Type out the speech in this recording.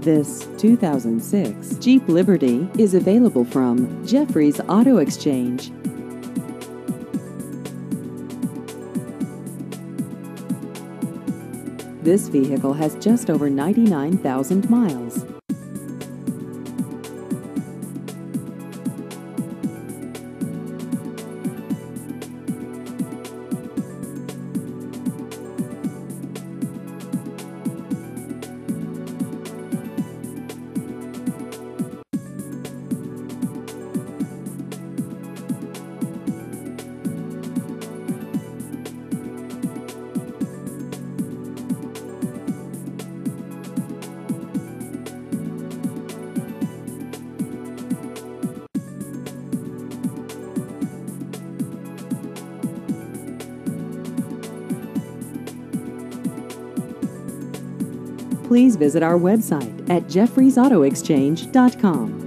This 2006 Jeep Liberty is available from Jeffrey's Auto Exchange. This vehicle has just over 99,000 miles. Please visit our website at jeffreysautoexchange.com.